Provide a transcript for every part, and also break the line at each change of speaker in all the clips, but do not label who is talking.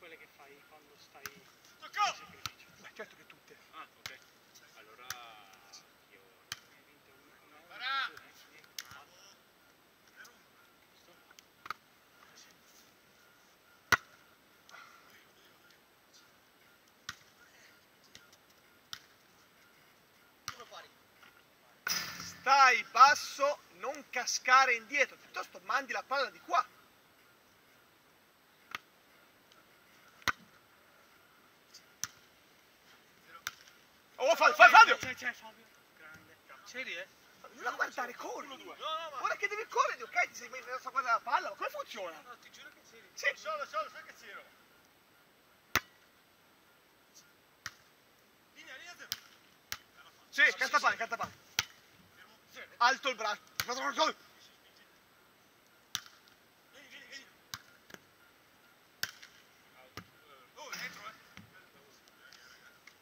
quelle che fai quando stai in sacrificio.
Beh, certo che tutte.
Ah, ok. Allora io
Ne hai vinte una,
Parà!
Stai basso, non cascare indietro, piuttosto mandi la palla di qua. Oh, Fabio, Fabio, Fabio!
C'è, c'è Fabio. Grande. C'eri, eh?
Non la guardare, corri!
No, no,
Ora che devi correre, ok, ti sei messo a guardare la palla, ma come funziona?
No, ti giuro che c'eri.
Sì,
Solo, solo, sai che c'ero. Linea, linea zero.
sì, cartapane, cartapane. Alto il braccio.
Vieni, vieni, vieni. Oh, dentro, eh.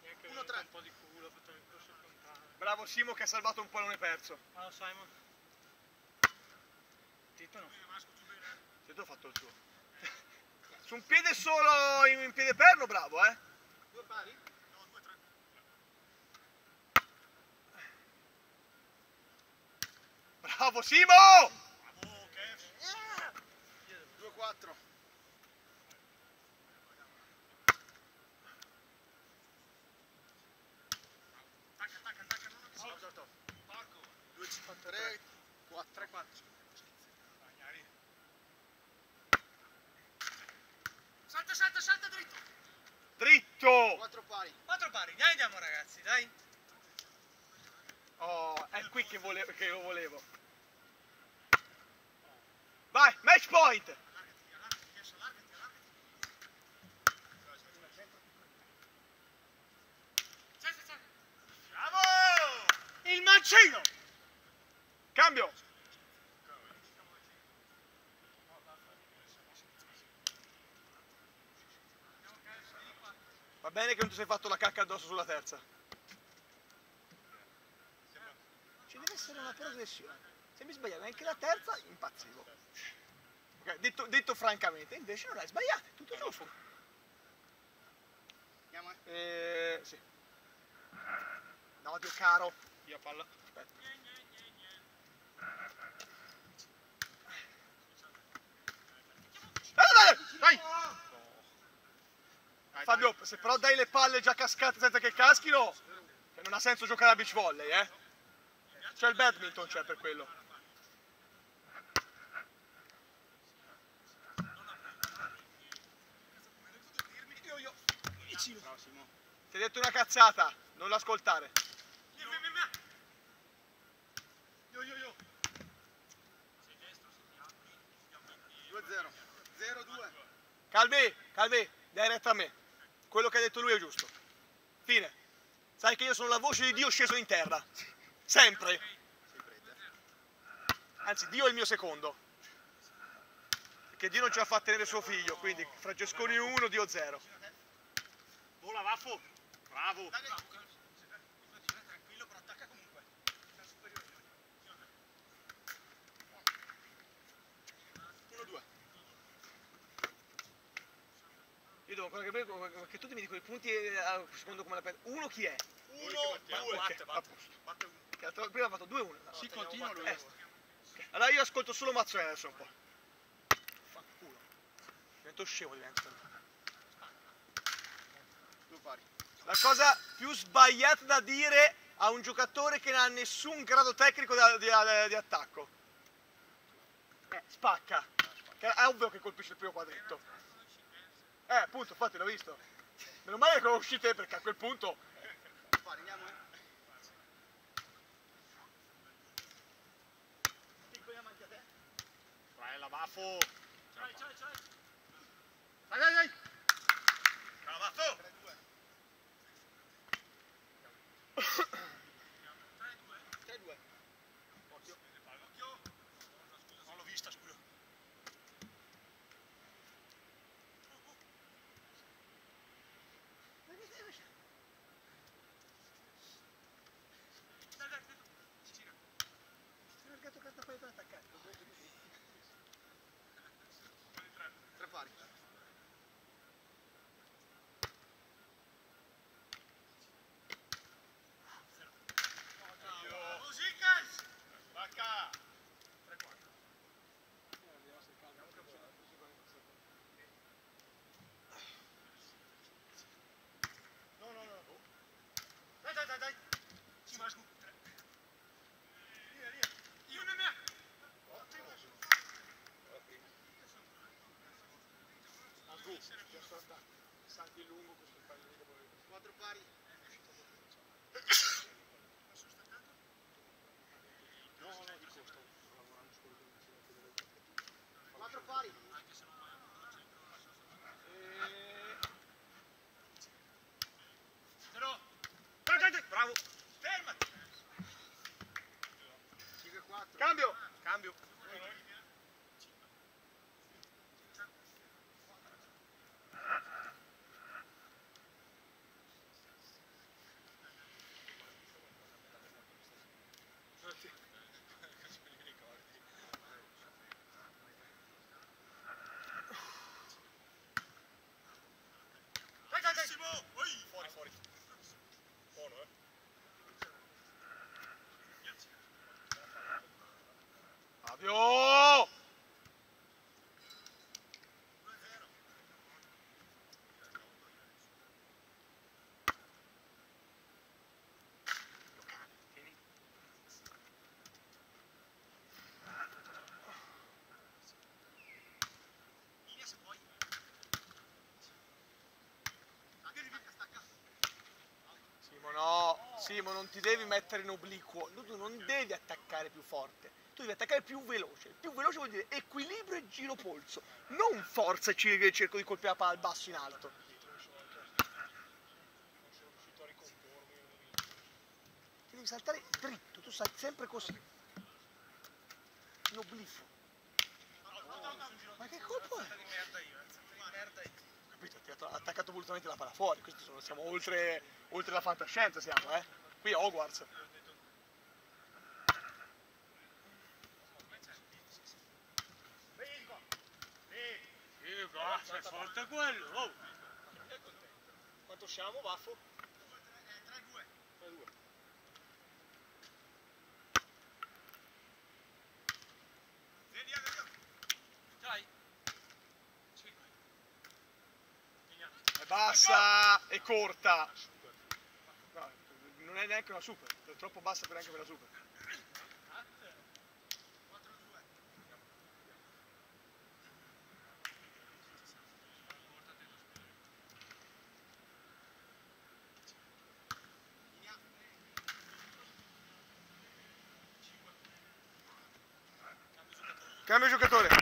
Neanche
Uno,
venuto
tre.
un po' di culo, fatto il corso contare.
Bravo Simo che ha salvato un pallone perso.
Ciao Simon. Tito no.
Se tu hai fatto il tuo. Su un piede solo in, in piede perno, bravo, eh?
Due pari?
Bravo Simo!
Bravo, Kev.
2-4.
Attacca, attacca, so. Marco.
2-3, 4. 3, 4.
Bagnari. Salta, salta, salta dritto.
Dritto!
4 pari.
Quattro pari, dai andiamo ragazzi, dai.
Oh, è qui che, volevo, che lo volevo. Vai, match point!
Allargati, allargati, Kev, allargati, allargati. C'è, c'è, c'è. Bravo!
Il mancino!
Cambio! Va bene che non ti sei fatto la cacca addosso sulla terza. Ci deve essere una progressione. Se mi sbagliavi anche la terza, impazzivo. Ok, detto, detto francamente, invece non hai sbagliato, tutto giusto.
Andiamo, eh.
Eh, sì. No, Dio caro.
Via palla.
Eh, Fabio, se però dai le palle già cascate senza che caschino, non ha senso giocare a beach volley, eh? C'è il badminton, c'è per quello. Ti ho detto una cazzata, non l'ascoltare.
Via, via, via, via. Io, io, io.
2-0. 0-2.
Calvi, Calvi, dai retta a me. Quello che ha detto lui è giusto. Fine. Sai che io sono la voce di Dio sceso in terra. Sempre. Anzi, Dio è il mio secondo. Perché Dio non ci ha fatto tenere suo figlio, quindi Francesconi 1, Dio 0.
Vola, Vaffo. Bravo.
Tranquillo, però attacca comunque. Sei superiore. 1-2.
Io devo ancora capire come- che tu mi dico i punti eh, secondo come la pensi. Uno chi è?
1,
Ma-
2.
ok, a posto.
Batte uno.
Che altro- Prima ha fatto 2-1.
Sì,
Sì, continua lui.
Eh. Allora io ascolto solo Mazzone adesso un po'. Fanculo. Divento scemo divento.
2 pari.
La cosa più sbagliata da dire a un giocatore che non ha nessun grado tecnico da- di, di attacco. Eh, spacca. È ovvio che colpisce il primo quadretto. Eh, appunto, infatti l'ho visto. Meno male che lo uscite perché a quel punto
2 pari, andiamo, eh. Piccoli amanti a te.
Vai, la Vaffo.
C'hai, c'hai, c'hai.
Dai, dai, dai. Bravo, Vaffo.
3-2. 3-2.
Occhio. Occhio. Non l'ho vista, scusa. Dai, dai, dai. Vicino.
Ti ho gatto carta poi per attaccare.
Buoni tre.
Salti lungo questo paio di
Quattro pari.
No, no, di costa. lavorando su quello che mi sembra che deve
Quattro pari.
Eh,
Però. Dai, dai, Bravo. Fermati.
5 4.
Cambio!
Cambio. Dai, dai, dai.
Fuori, fuori. Buono, eh.
Fabio!
Linea se vuoi. Stacca, stacca, stacca.
Simo, no! Simo, non ti devi mettere in obliquo. Tu non devi attaccare più forte. Tu devi attaccare più veloce. Più veloce vuol dire equilibrio e giro polso. Non forza e cerco di colpire la palla al basso in alto. Ti devi saltare dritto, tu stai sempre così. In obliquo. Ma che colpo è? ha attaccato volutamente la palla fuori. Questo sono- siamo oltre, oltre la fantascienza, siamo, eh. Qui a Hogwarts.
Basta, è forte quello. Oh.
Quanto siamo, Baffo?
3 2.
3-2.
Vieni, vieni, vieni.
Dai.
È bassa e corta. No, non è neanche una super, è troppo bassa per anche per la super.
4 2. Linea.
Cambio giocatore.